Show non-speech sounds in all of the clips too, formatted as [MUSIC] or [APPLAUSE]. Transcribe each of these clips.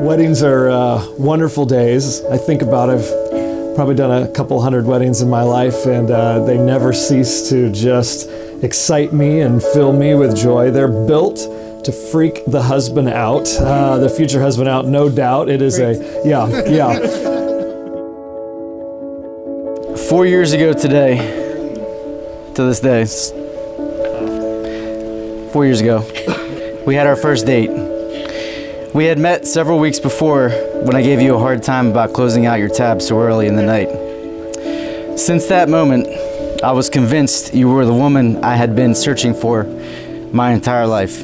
Weddings are uh, wonderful days. I think about I've probably done a couple hundred weddings in my life, and uh, they never cease to just excite me and fill me with joy. They're built to freak the husband out, uh, the future husband out, no doubt. It is a, yeah, yeah. Four years ago today, to this day, four years ago, we had our first date. We had met several weeks before when I gave you a hard time about closing out your tab so early in the night. Since that moment, I was convinced you were the woman I had been searching for my entire life.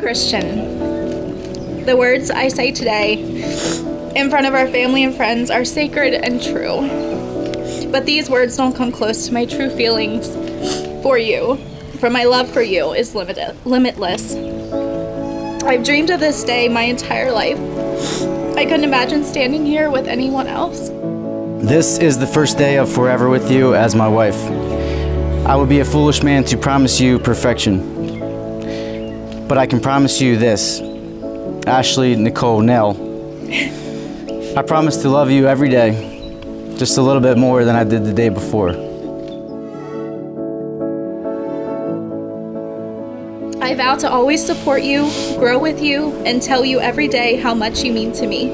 Christian, the words I say today in front of our family and friends are sacred and true. But these words don't come close to my true feelings for you, for my love for you is limited, limitless. I've dreamed of this day my entire life. I couldn't imagine standing here with anyone else. This is the first day of forever with you as my wife. I would be a foolish man to promise you perfection. But I can promise you this Ashley Nicole Nell. I promise to love you every day, just a little bit more than I did the day before. Vow to always support you, grow with you, and tell you every day how much you mean to me.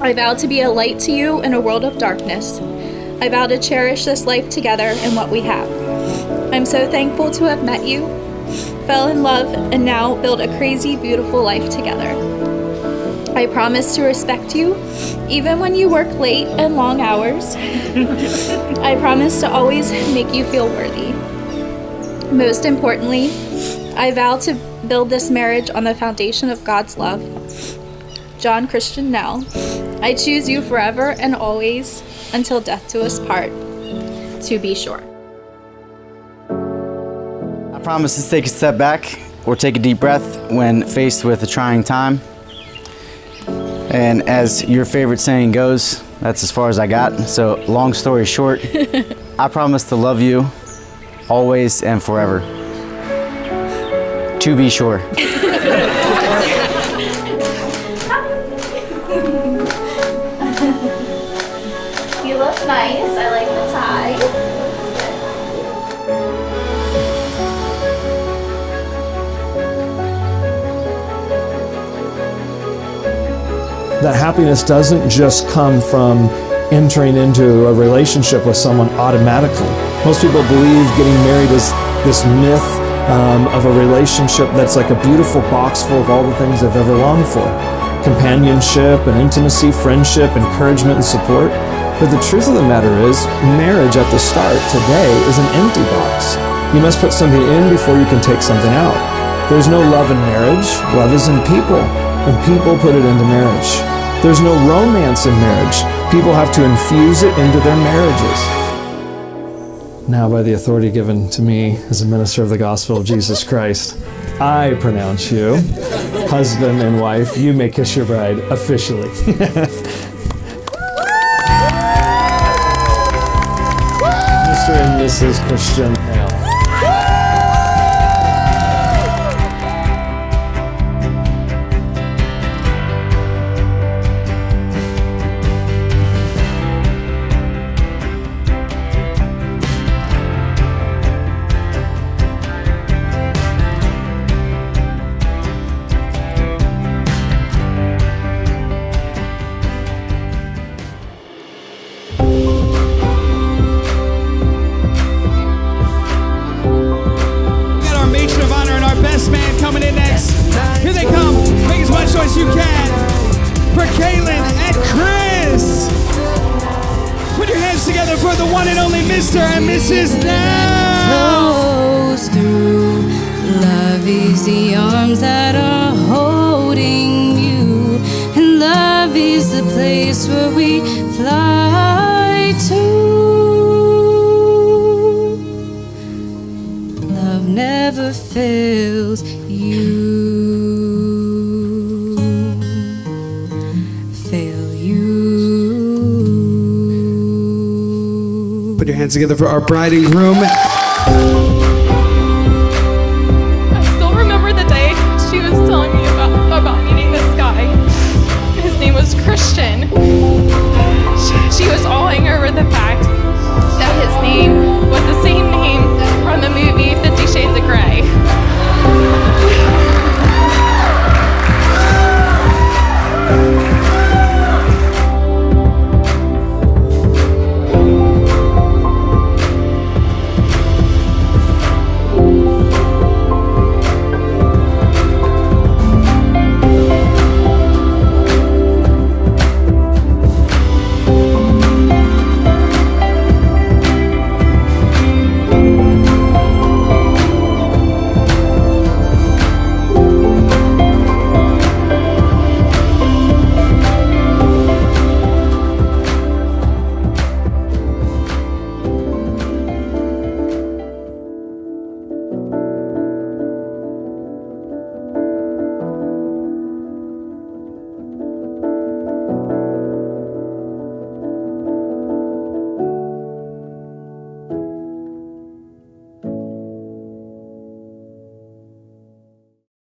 I vow to be a light to you in a world of darkness. I vow to cherish this life together and what we have. I'm so thankful to have met you, fell in love, and now build a crazy, beautiful life together. I promise to respect you, even when you work late and long hours. [LAUGHS] I promise to always make you feel worthy. Most importantly, I vow to build this marriage on the foundation of God's love. John Christian Nell, I choose you forever and always until death do us part. To be sure. I promise to take a step back or take a deep breath when faced with a trying time. And as your favorite saying goes, that's as far as I got. So, long story short, [LAUGHS] I promise to love you always and forever. To be sure. You look nice. I like the tie. that happiness doesn't just come from entering into a relationship with someone automatically. Most people believe getting married is this myth um, of a relationship that's like a beautiful box full of all the things I've ever longed for companionship and intimacy, friendship, encouragement, and support. But the truth of the matter is, marriage at the start today is an empty box. You must put something in before you can take something out. There's no love in marriage, love is in people, and people put it into marriage. There's no romance in marriage. People have to infuse it into their marriages. Now, by the authority given to me as a minister of the gospel of Jesus Christ, I pronounce you husband and wife. You may kiss your bride officially. [LAUGHS] Mr. and Mrs. Christian. Together for the one and only Mr. and Mrs. Now. flows through. Love is the arms that are holding you, and love is the place where we fly to. Love never fails you. Put your hands together for our bride and groom. I still remember the day she was telling me about, about meeting this guy. His name was Christian.